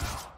you